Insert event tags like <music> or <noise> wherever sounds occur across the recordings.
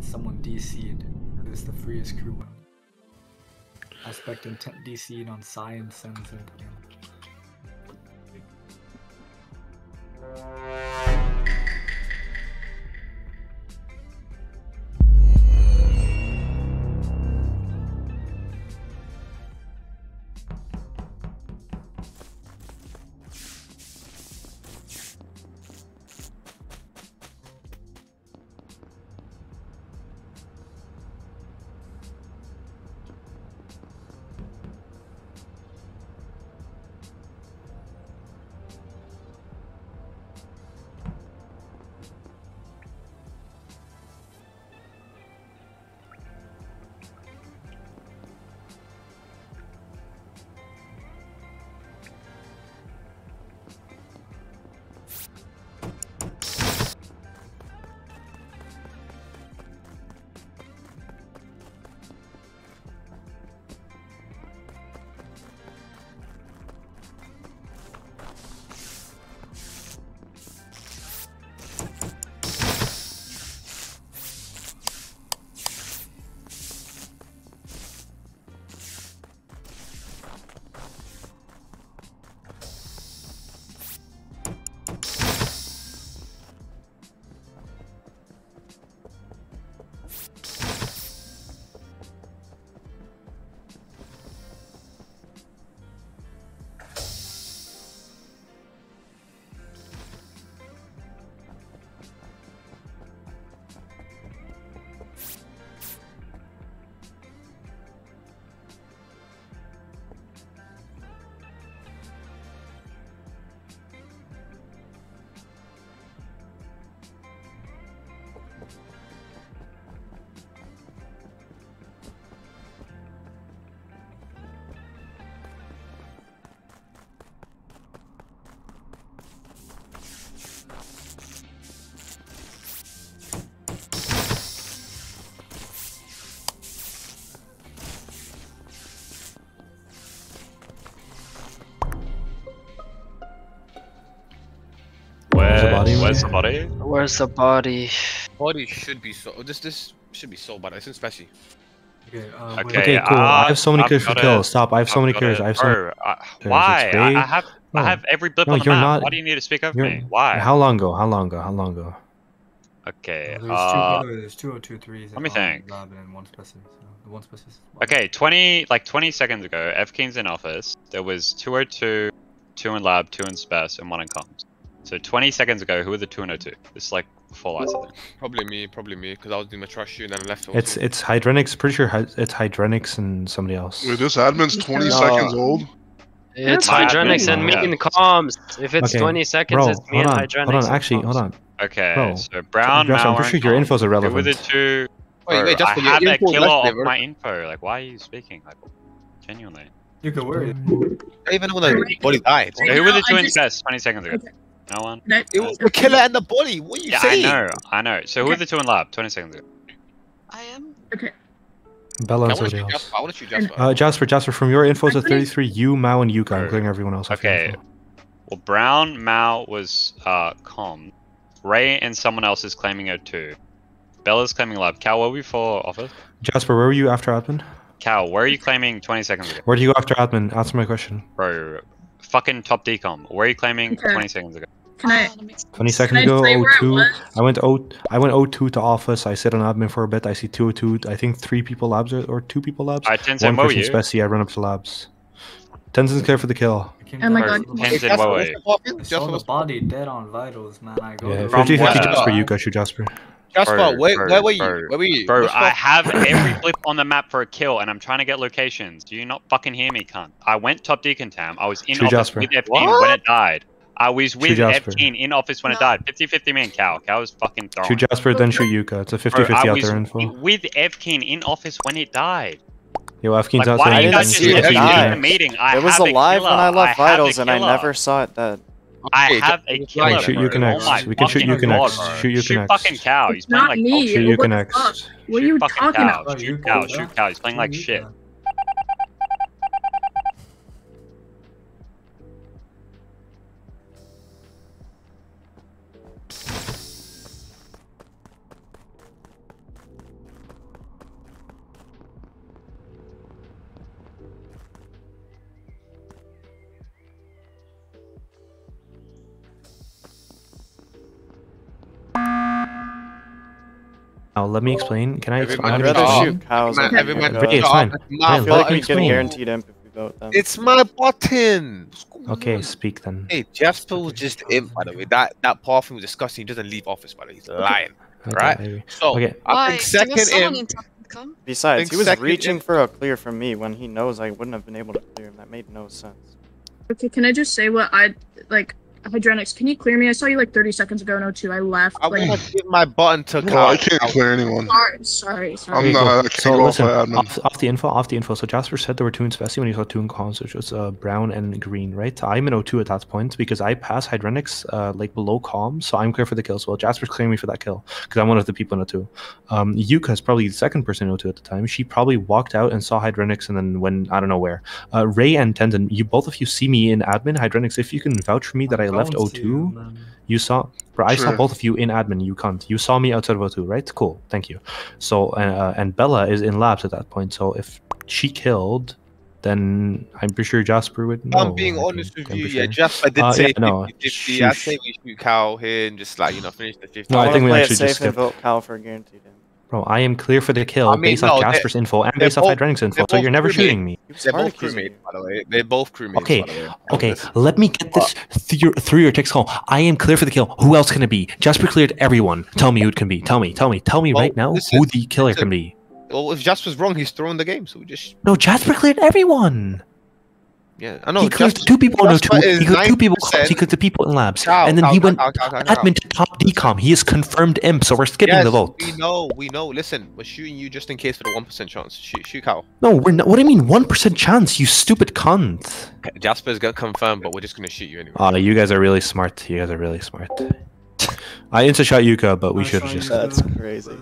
someone DC'd. It's the freest crew one. Aspect intent DC'd on science and again. Where's the body? Where's the body? Body should be so. This this should be sold, but it's in special. Okay, uh, Okay. Okay, cool. I uh, have so many I've kills for kill. Stop. I have so I've many got kills. I have so many. Bro, I- why? I. I have No. I have every blip No, on the you're map. not- Why do you need to speak over You're- me? Why? How long ago? How long ago? How long ago? Okay. Uh, there's, Uh, two, there's two O two threes. let me think. Lab and one specimen. So the one specimen. okay. Twenty like twenty seconds ago, F King's in office. There was two oh two, two in lab, two in spec, and one in comms. So twenty seconds ago, who were the two and oh two? It's like four lights. I think. Probably me, probably me, because I was doing my trash shoot and then I left. It's it's Hydrenix. Pretty sure it's Hydrenix and somebody else. Wait, this admin's 20 No. seconds old? It's My Hydrenix and me admin, in comms. If it's Okay, 20 seconds, Bro, it's me and on. Hydrenix. Hold on. Actually, hold on. Okay. Bro, So Brown, Josh, I'm pretty sure and your comms. info's Who were the two? Wait, Bro, wait, just I for your have a killer of my info. Like, why are you speaking? Like, genuinely. You go where? I even know the body died. So who were the two I in just- 20 seconds ago? Okay. No one. That- It was the killer and the body. What are you Yeah, I saying? know, I know. So who are the two in lab 20 seconds ago? I am. Okay. Bella and want somebody else. Jasper. I want to shoot Jasper. Uh, Jasper, Jasper, from your info to I 33, you, Mao, and Yuka. I'm Bro. clearing everyone else off your Okay. Well, Brown, Mao was uh, com. Ray and someone else is claiming O2. Bella's claiming lab. Cal, where were you for office? Jasper, where were you after admin? Cal, where are you claiming 20 seconds ago? Where did you go after admin? Answer my question. Bro, fucking top decon. Where are you claiming Okay. 20 seconds ago? Can I? Uh, let me- 20 seconds I ago, say where I 02. was? I went O. I went O2 to office. I sit on admin for a bit. I see 202. I think three people labs or, or two people labs. Alright, Tenzin, One person you? I run up to labs. Tenzin's clear for the kill. Oh my God. Tenzin, Jasper, where were you? the body? I saw the body dead on vitals, man. I go Yeah, to- 50 50 where? Jasper, Yuka, shoot Jasper. Jasper, Bro, where, bro, where were you? bro. Where were you? Bro, What's I have <coughs> every blip on the map for a kill, and I'm trying to get locations. Do you not fucking hear me, cunt? I went top deacon tam. I was in Shoot office Jasper. with F-King when it died. I was with Jasper. F-King in office when it died. 50-50 me and Cal. Cal was fucking throwing. Shoot Jasper, then shoot Yuka. It's a 50 Bro, 50 I out was there info. with F-King in office when it died. Yo, Afkin's Like, out why there. do you I guys didn't just see it let me die. leave the meeting? I it was alive when I left have a Vitals, and I never saw it dead. I have a just- killer. Fine, shoot bro. Yuka next. Oh We can shoot fucking Yuka God, next. bro. Shoot Yuka Shoot next. fucking Cow. He's playing like shit. Shoot What Yuka next. What are Shoot you fucking talking Cow. about? Shoot Cow. Shoot. Cow. He's playing like You shit. Now let me explain. Can I? Every Explain? man I'm I'd gonna rather Oh. shoot cows. Man, than every. Okay, it's Oh, fine. it's my I let feel like me we can explain. guarantee them if we vote them. It's my button. Okay, speak then. Hey, Jasper was just in, by the way. That that pathing was disgusting. He doesn't leave office, by the way. He's lying. Okay, right. I agree. So Okay. I Why? think second was someone in. in Tottenham. Besides, he was reaching in- for a clear from me when he knows I wouldn't have been able to clear him. That made no sense. Okay, can I just say what I like? Hydronics, can you clear me? I saw you like 30 seconds ago in O2. I left. I like, want to give my button to No, Kyle. I can't clear anyone. sorry, sorry, sorry. I'm not. I can't So go off listen, my off, off the info, off the info. So Jasper said there were two in Speci when he saw two in comms, which was uh, brown and green, right? I'm in O2 at that point because I passed Hydronics uh, like below comms, so I'm clear for the kill as well. Jasper's clearing me for that kill because I'm one of the people in O2. Um, Yuka is probably the second person in O2 at the time. She probably walked out and saw Hydronics and then when I don't know where. Uh, Ray and Tendon, you both of you see me in admin Hydronics. If you can vouch for me that I left O2, you, you saw, bro. I saw both of you in admin. You can't. You saw me outside of O2, right? Cool. Thank you. So, uh, and Bella is in labs at that point. So if she killed, then I'm pretty sure Jasper would know. I'm being I honest with you. pretty Yeah, sure. Jasper did Uh, say yeah, no, 50 I shush. say we shoot Cal here and just like you know finish the 50. No, I wanna think we play it actually just safe and skip. vote Cal for guaranteed him. Bro, I am clear for the kill I mean, based no, off Jasper's info and based off both- Hydronics info. So you're never shooting me. They're both crewmates, by the way. They're both crewmates. Okay, by the way. Okay, let me get this through your, through your text home. I am clear for the kill. Who else can it be? Jasper cleared everyone. Tell me who it can be. Tell me. Tell me. Tell me Well, right now listen, who the killer listen. can be. Well, if Jasper's wrong, he's throwing the game. So we just No, Jasper cleared everyone. Yeah. I know. he cleared Jasper- two people in O2. He cleared two people. 90%. He cleared the people in labs, Cal, and then Cal, he Cal, went Cal. admin to top decon. He is confirmed imp, so we're skipping Yes, the vote. we know. We know. Listen, we're shooting you just in case for the one percent chance. Shoot, shoot Cal. No, we're not. What do you mean? One percent chance? You stupid cunt. Jasper's gonna confirm, but we're just gonna shoot you anyway. Oh, you guys are really smart. You guys are really smart. <laughs> I insta shot Yuka, but we should have just. That's uh, crazy.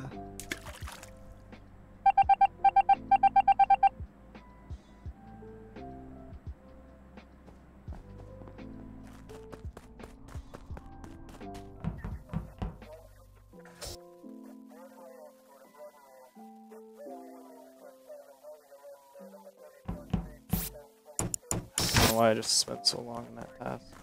Why I just spent so long in that task.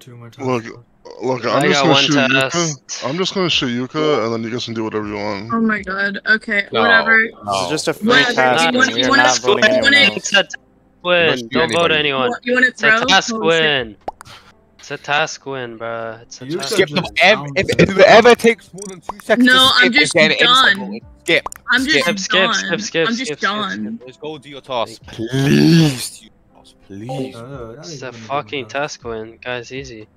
Two more times. Look, look. I I'm just gonna one shoot Yuka. I'm just gonna shoot Yuka, and then you guys can do whatever you want. Oh my god. Okay, No. whatever. This is just a free Whatever, task. you wanna- we you are wanna not split- voting you anyone wanna- else. It's a task Don't win. Don't vote anyone. You want to It's a task Oh, win. It's a task win, bruh. It's a You task Skip them. Ev- sounds if, like- if whoever takes more than two seconds, No, to skip I'm just getting done. Skip. I'm just Skip, skip, skip, skip, skip, I'm skip, just skip, done. Let's go do your task, please. Do your task, Please. Oh, that It's is a fucking task win, guys. Easy.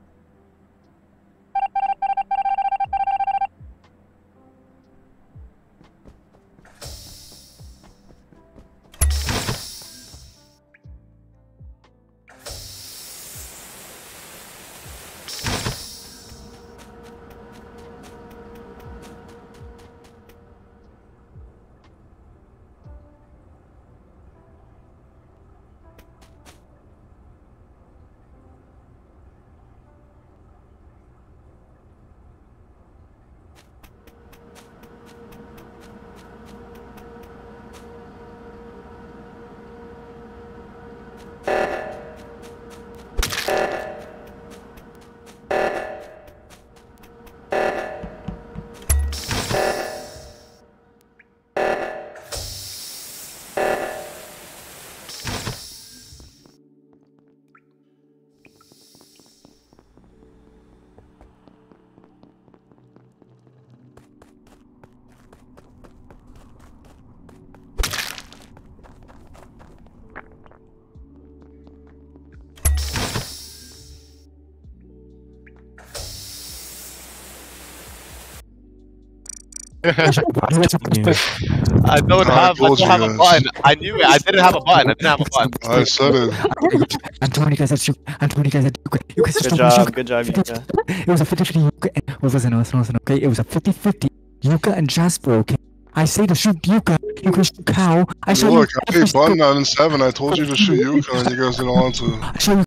I don't I have, I told don't you have a guys. button. I knew it. I didn't have a button. I didn't have a button. I said it. I'm you guys that you, I'm you guys that you, you guys Good job, good job, Yuka. It was a 50 50 Yuka. Well, listen, listen, listen, okay? It was a 50 50 Yuka and Jasper, okay? I say to shoot Yuka, you can shoot Cow. I show Look, you I played button nine and seven. I told you to shoot Yuka, and you guys didn't want to. I show you